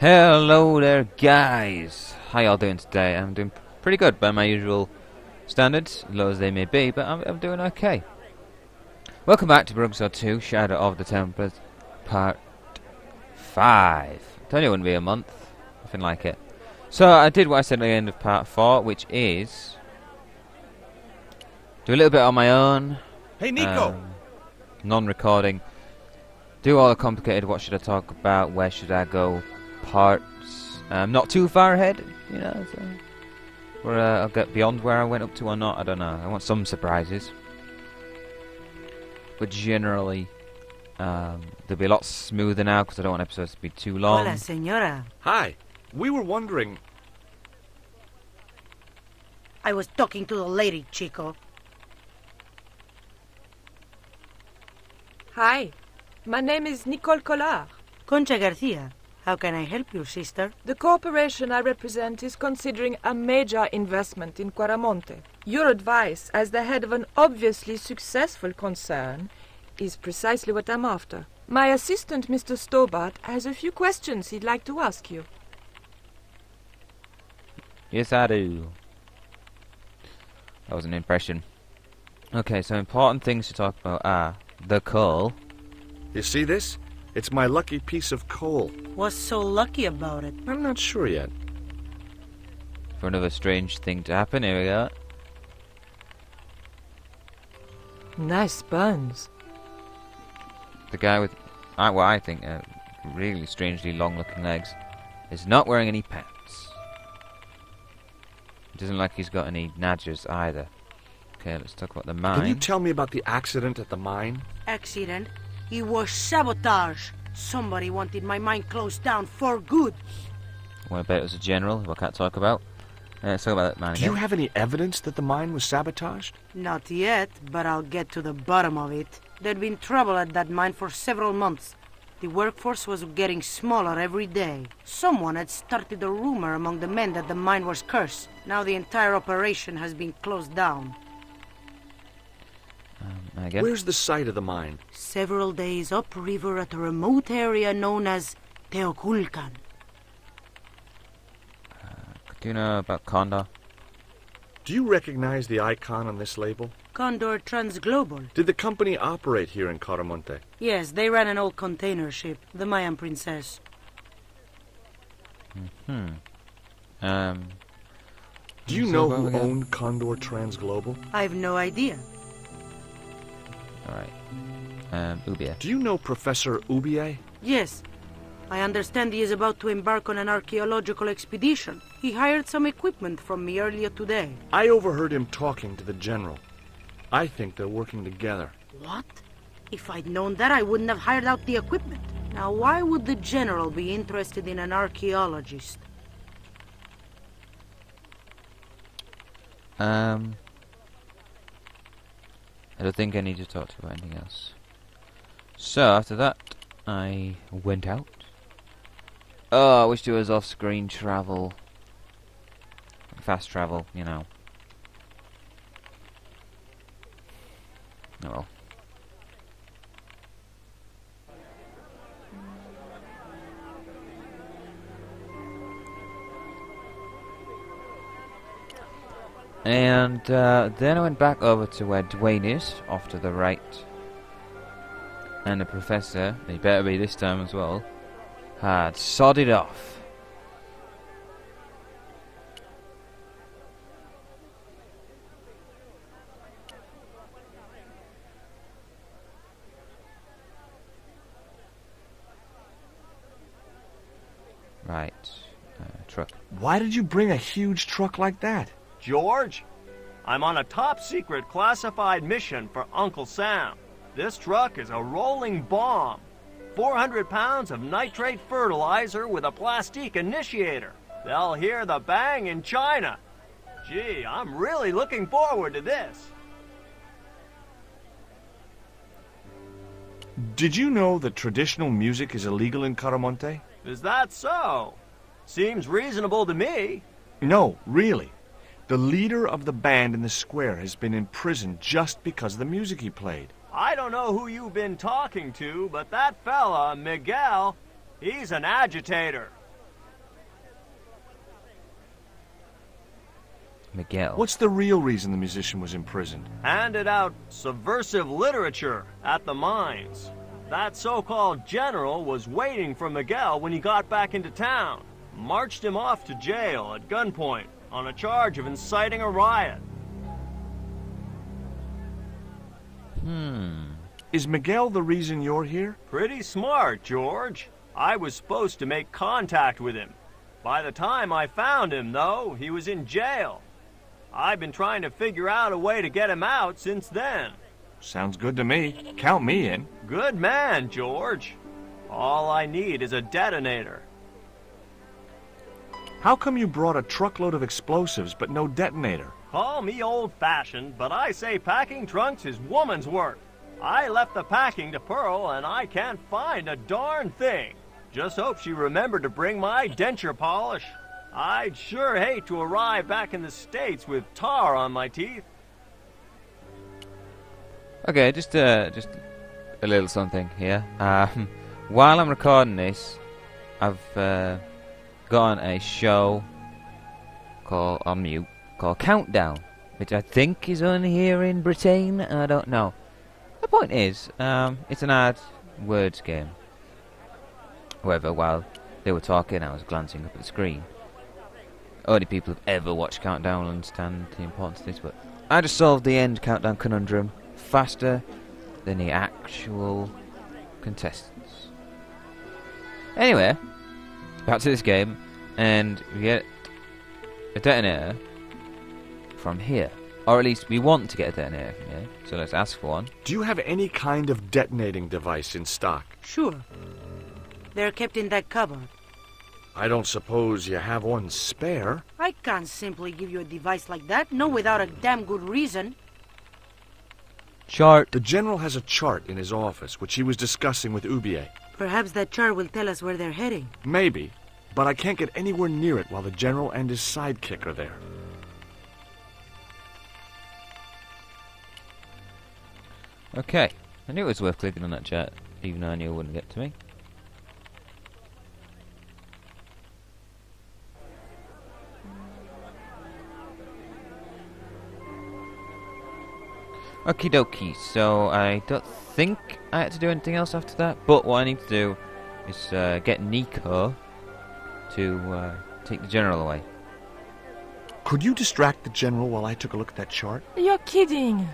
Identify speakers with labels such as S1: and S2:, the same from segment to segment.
S1: Hello there, guys. How y'all doing today? I'm doing pretty good by my usual standards, low as they may be, but I'm, I'm doing okay. Welcome back to Broken Sword 2, Shadow of the Templars, Part 5. Told you it wouldn't be a month, nothing like it. So I did what I said at the end of Part 4, which is do a little bit on my own.
S2: Hey, Nico!
S1: um, non-recording. Do all the complicated. What should I talk about? Where should I go? Parts. Um, not too far ahead, you know. So where uh, I'll get beyond where I went up to or not. I don't know. I want some surprises. But generally, um, they'll be a lot smoother now because I don't want episodes to be too long.
S3: Hola, señora.
S2: Hi. We were wondering.
S3: I was talking to the lady, Chico.
S4: Hi, my name is Nicole Collard.
S3: Concha Garcia. How can I help you, sister?
S4: The corporation I represent is considering a major investment in Quaramonte. Your advice, as the head of an obviously successful concern, is precisely what I'm after. My assistant, Mr. Stobart, has a few questions he'd like to ask you.
S1: Yes, I do. That was an impression. Okay, so important things to talk about are the coal.
S2: You see this? It's my lucky piece of coal.
S3: What's so lucky about it?
S2: I'm not sure yet.
S1: For another strange thing to happen, here we go.
S4: Nice buns.
S1: The guy with, uh, what I think, uh, really strangely long-looking legs, is not wearing any pants. It doesn't look like he's got any nadgers either. Okay, let's talk about the mine.
S2: Can you tell me about the accident at the mine?
S3: Accident? It was sabotage. Somebody wanted my mine closed down for good.
S1: What about it was a general, who I can't talk about. Uh, let's talk about that mine
S2: Do you have any evidence that the mine was sabotaged?
S3: Not yet, but I'll get to the bottom of it. There'd been trouble at that mine for several months. The workforce was getting smaller every day. Someone had started a rumor among the men that the mine was cursed. Now the entire operation has been closed down.
S1: Again.
S2: Where's the site of the mine?
S3: Several days upriver at a remote area known as Teoculcan.
S1: Do you know about Condor?
S2: Do you recognize the icon on this label?
S3: Condor Transglobal.
S2: Did the company operate here in Quaramonte?
S3: Yes, they ran an old container ship, the Mayan Princess.
S1: Hmm. Um.
S2: Do you know who owned Condor Transglobal?
S3: I've no idea.
S1: Alright. Um, Ubia.
S2: Do you know Professor Oubier?
S3: Yes, I understand he is about to embark on an archaeological expedition. He hired some equipment from me earlier today.
S2: I overheard him talking to the general. I think they're working together.
S3: What? If I'd known that, I wouldn't have hired out the equipment. Now, why would the general be interested in an archaeologist?
S1: Um. I don't think I need to talk to about anything else. So, after that, I went out. Oh, I wish there was off screen travel. Fast travel, you know. Oh well. And uh, then I went back over to where Duane is, off to the right. And the professor, he better be this time as well, had sodded off. Right. Uh, truck.
S2: Why did you bring a huge truck like that?
S5: George, I'm on a top secret classified mission for Uncle Sam. This truck is a rolling bomb. 400 pounds of nitrate fertilizer with a plastique initiator. They'll hear the bang in China. Gee, I'm really looking forward to this.
S2: Did you know that traditional music is illegal in Quaramonte?
S5: Is that so? Seems reasonable to me.
S2: No, really. The leader of the band in the square has been in prison just because of the music he played.
S5: I don't know who you've been talking to, but that fella, Miguel, he's an agitator.
S1: Miguel.
S2: What's the real reason the musician was imprisoned?
S5: Handed out subversive literature at the mines. That so-called general was waiting for Miguel when he got back into town. Marched him off to jail at gunpoint on a charge of inciting a riot.
S1: Hmm.
S2: Is Miguel the reason you're here?
S5: Pretty smart, George. I was supposed to make contact with him. By the time I found him, though, he was in jail. I've been trying to figure out a way to get him out since then.
S2: Sounds good to me. Count me in.
S5: Good man, George. All I need is a detonator.
S2: How come you brought a truckload of explosives but no detonator?
S5: Call me old-fashioned, but I say packing trunks is woman's work. I left the packing to Pearl, and I can't find a darn thing. Just hope she remembered to bring my denture polish. I'd sure hate to arrive back in the States with tar on my teeth.
S1: Okay, just uh, just a little something here. Um, while I'm recording this, I've uh, got on a show called on mute called Countdown, which I think is on here in Britain. I don't know. The point is, um, it's an ad words game. However, while they were talking, I was glancing up at the screen. Only people who've ever watched Countdown will understand the importance of this, but I just solved the end Countdown conundrum faster than the actual contestants. Anyway, back to this game, and we get a detonator from here. Or at least we want to get a detonator from here, so let's ask for one.
S2: Do you have any kind of detonating device in stock?
S3: Sure. They're kept in that cupboard.
S2: I don't suppose you have one spare.
S3: I can't simply give you a device like that, no without a damn good reason.
S1: Chart.
S2: The general has a chart in his office, which he was discussing with Oubier.
S3: Perhaps that chart will tell us where they're heading.
S2: Maybe, but I can't get anywhere near it while the general and his sidekick are there.
S1: Okay. I knew it was worth clicking on that chat, even though I knew it wouldn't get to me. Okie dokie, so I don't think I had to do anything else after that, but what I need to do is uh, get Nico to uh, take the general away.
S2: Could you distract the general while I took a look at that chart?
S4: You're kidding.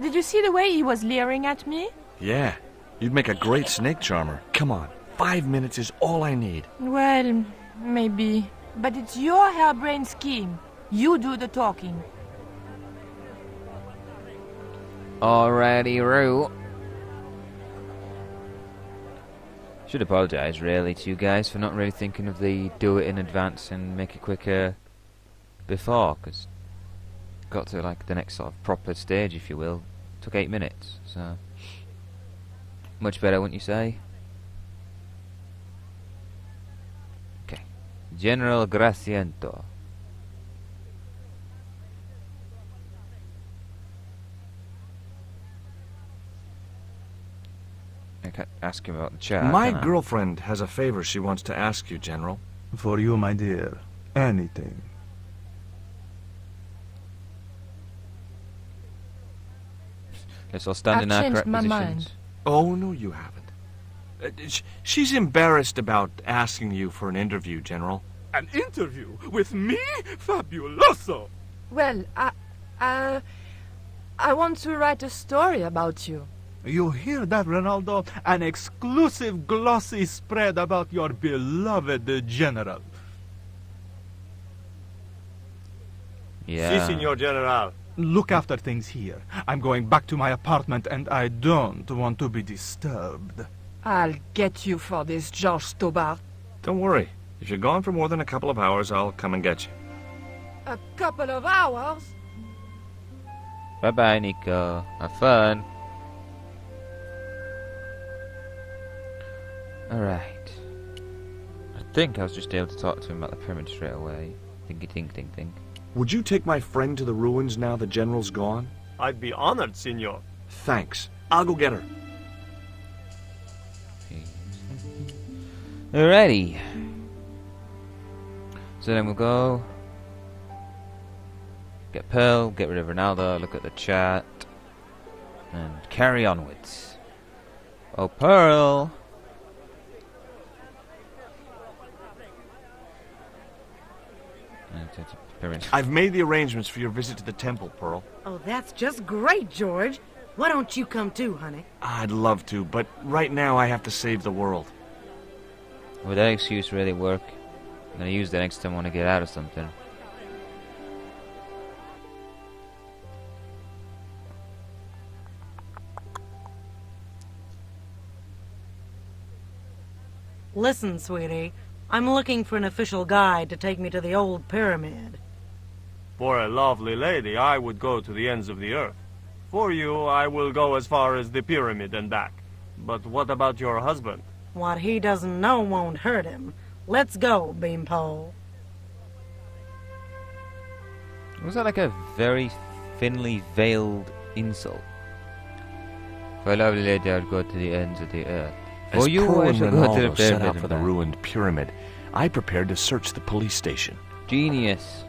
S4: Did you see the way he was leering at me?
S2: Yeah. You'd make a great snake charmer. Come on. Five minutes is all I need.
S4: Well, maybe. But it's your harebrained scheme. You do the talking.
S1: Alrighty, Roo. Should apologise really to you guys for not really thinking of the do it in advance and make it quicker before, because got to like the next sort of proper stage, if you will. Took eight minutes, so much better, wouldn't you say? Okay, General Graciento. I can't ask him about the chat.
S2: My girlfriend has a favor she wants to ask you, General.
S6: For you, my dear. Anything.
S1: Let's all stand
S4: I've
S1: in our correct
S4: my
S1: positions.
S4: mind.
S2: Oh, no, you haven't. Uh, sh- she's embarrassed about asking you for an interview, General.
S6: An interview with me? Fabuloso!
S4: Well, I. I. I want to write a story about you.
S6: You hear that, Ronaldo? An exclusive glossy spread about your beloved general.
S1: Yeah.
S5: Si, Senor General.
S6: Look after things here. I'm going back to my apartment and I don't want to be disturbed.
S4: I'll get you for this, George Stobart.
S2: Don't worry. If you're gone for more than a couple of hours, I'll come and get you.
S4: A couple of hours?
S1: Bye bye, Nico. Have fun. Alright. I think I was just able to talk to him about the pyramid straight away. Thinky think think think.
S2: Would you take my friend to the ruins now the General's gone?
S5: I'd be honored, Senor.
S2: Thanks. I'll go get her.
S1: Alrighty. So then we'll go. Get Pearl, get rid of Ronaldo, look at the chat, and carry onwards. Oh, Pearl! T- t-
S2: I've made the arrangements for your visit to the temple, Pearl.
S3: Oh, that's just great, George. Why don't you come too, honey?
S2: I'd love to, but right now I have to save the world.
S1: Would that excuse really work? I'm gonna use that next time I want to get out of something.
S3: Listen, sweetie. I'm looking for an official guide to take me to the old pyramid.
S5: For a lovely lady, I would go to the ends of the earth. For you, I will go as far as the pyramid and back. But what about your husband?
S3: What he doesn't know won't hurt him. Let's go, Beanpole.
S1: Was that like a very thinly veiled insult? For a lovely lady, I'd go to the ends of the earth.
S2: As
S1: For you,
S2: Pearl and
S1: shall go to the
S2: Ronaldo set out for the ruined pyramid, I prepared to search the police station.
S1: Genius.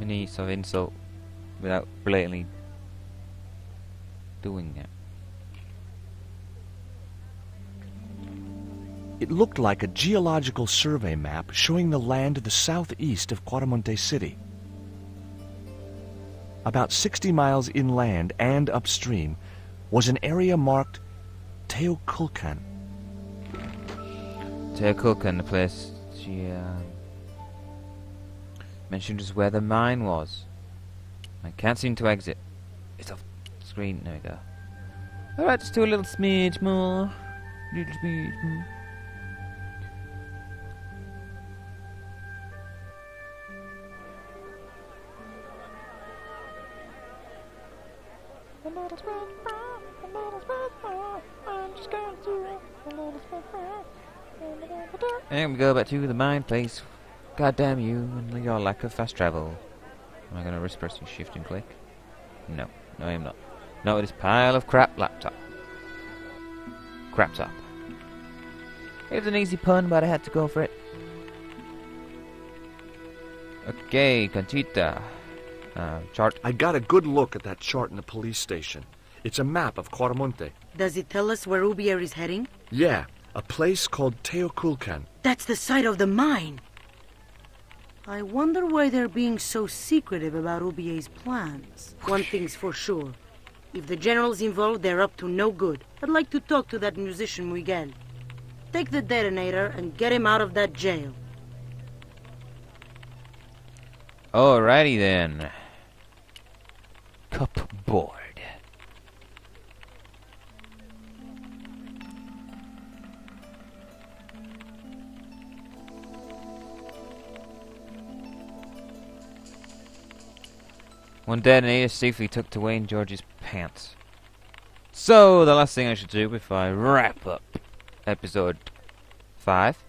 S1: Many sort of insult without blatantly doing it.
S2: It looked like a geological survey map showing the land to the southeast of Quaramonte City. About 60 miles inland and upstream was an area marked Teoculcan.
S1: Teoculcan, the place she um, mentioned is where the mine was. I can't seem to exit. It's off screen. There we go. Alright, just do a little smidge more. Little smidge more. And we go back to the mine place. God damn you and your lack of fast travel. Am I going to risk pressing shift and click? No. No, I am not. No, it is pile of crap laptop. Crap top. It was an easy pun, but I had to go for it. Okay, Conchita. Uh, chart.
S2: I got a good look at that chart in the police station. It's a map of Quaramonte.
S3: Does it tell us where Oubier is heading?
S2: Yeah, a place called Teoculcan.
S3: That's the site of the mine. I wonder why they're being so secretive about Oubier's plans. One thing's for sure. If the general's involved, they're up to no good. I'd like to talk to that musician Miguel. Take the detonator and get him out of that jail.
S1: Alrighty then. One detonator safely tucked away in George's pants. So, the last thing I should do before I wrap up episode 5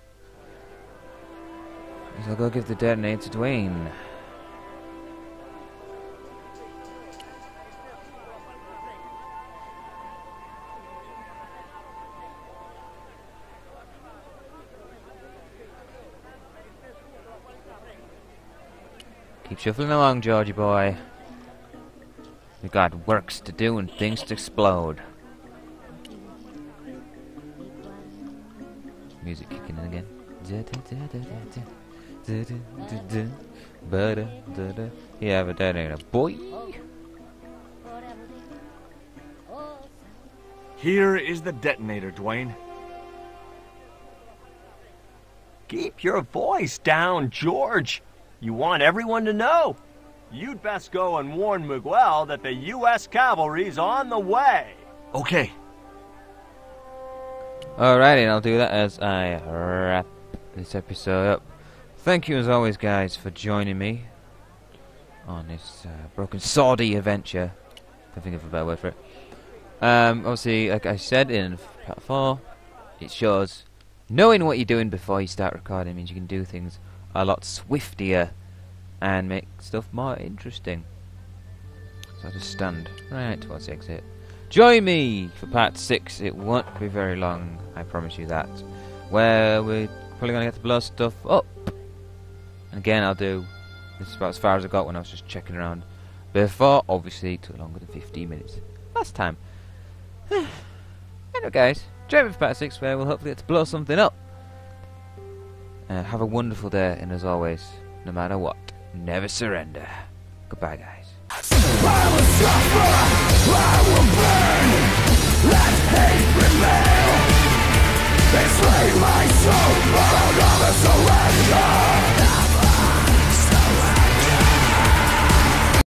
S1: is I'll go give the detonator to Duane. Keep shuffling along, Georgie boy. We got works to do and things to explode. Music kicking in again. Ba-da-da-da. You have a boy.
S2: Here is the detonator, Duane.
S5: Keep your voice down, George. You want everyone to know. You'd best go and warn Miguel that the U.S. cavalry's on the way.
S2: Okay,
S1: Alrighty, and I'll do that as I wrap this episode up. Thank you, as always, guys, for joining me on this uh, Broken Swordy adventure. I think of a better word for it. Um, obviously, like I said in part 4, it shows knowing what you're doing before you start recording means you can do things a lot swiftier and make stuff more interesting. So I just stand right towards the exit. Join me for part 6. It won't be very long, I promise you that. Where we're probably going to get to blow stuff up. And again, I'll do This is about as far as I got when I was just checking around. Before, obviously, took longer than 15 minutes. Last time. anyway, guys, join me for part 6 where we'll hopefully get to blow something up. Uh, have a wonderful day, and as always, no matter what, Never surrender. Goodbye, guys.
S7: I will suffer, I will burn, let hate prevail. My soul, but I'll never surrender.